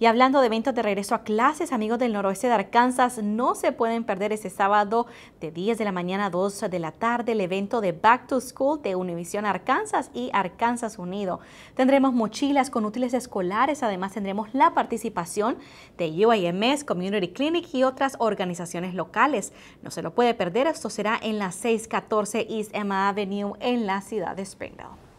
Y hablando de eventos de regreso a clases, amigos del noroeste de Arkansas, no se pueden perder este sábado de 10 de la mañana a 2 de la tarde el evento de Back to School de Univision Arkansas y Arkansas Unido. Tendremos mochilas con útiles escolares, además tendremos la participación de UIMS, Community Clinic y otras organizaciones locales. No se lo puede perder, esto será en la 614 East Emma Avenue en la ciudad de Springdale.